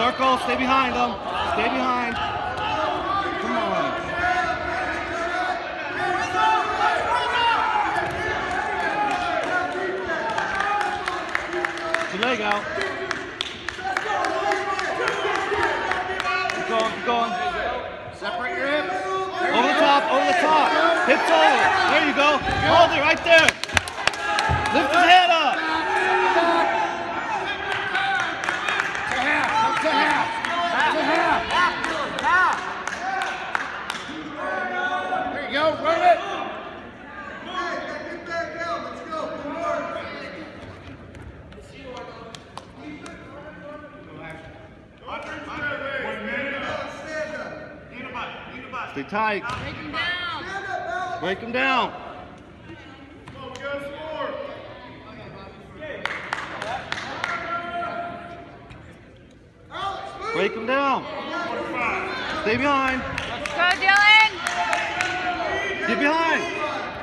Circle, stay behind them. Stay behind. Come on. Leg out. Keep going, keep going. Separate your hips. Over the top, over the top. Hips over. There you go. Hold it right there. Lift his head up. To half. Up to half. Up to half. There you go. Run it. Stay tight. Break him down. Break him down. Break him down. Stay behind. Let's go, Dylan. Get behind.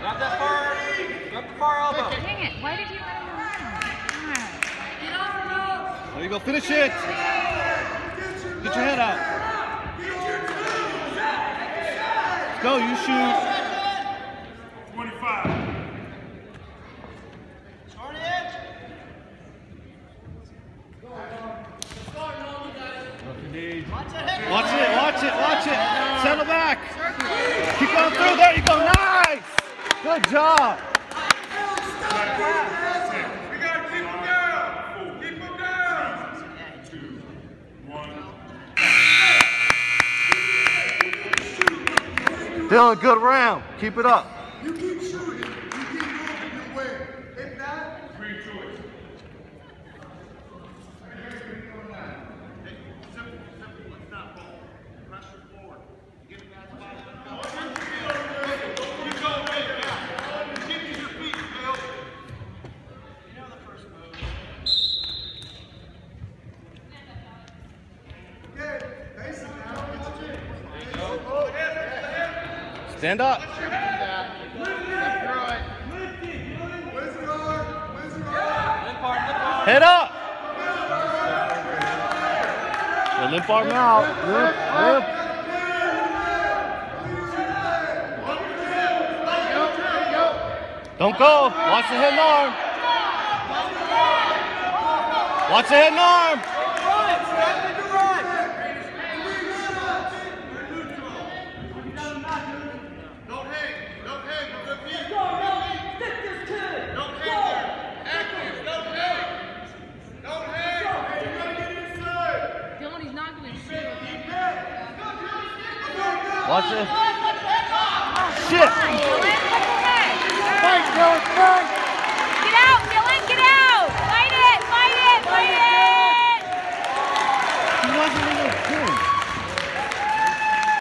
Not that far. Not the far elbow. Dang it. Why did you let him run? Get off There you go. Finish it. Get your head out. Let's go. You shoot. 25. Watch it. Watch it. Watch it. Settle back. Keep going through. There you go. Nice. Good job. We gotta keep him down. Keep him down. Two, one. Dylan, good round. Keep it up. You keep shooting. You keep moving. If not, Free choice. okay. Basic now. Stand up. Step through it. Where's the guard? Where's the guard? Limp arm, limp arm. Head up. Yeah, limp arm out. Limp, limp. Don't go. Watch the head and arm. Watch the head and arm. Run, step into run. Don't hang. Don't hang. Good feet. Don't hang there. Active. Don't hang. Don't hang. You gotta get inside. Dylan, he's not going to shoot. Watch it. Shit.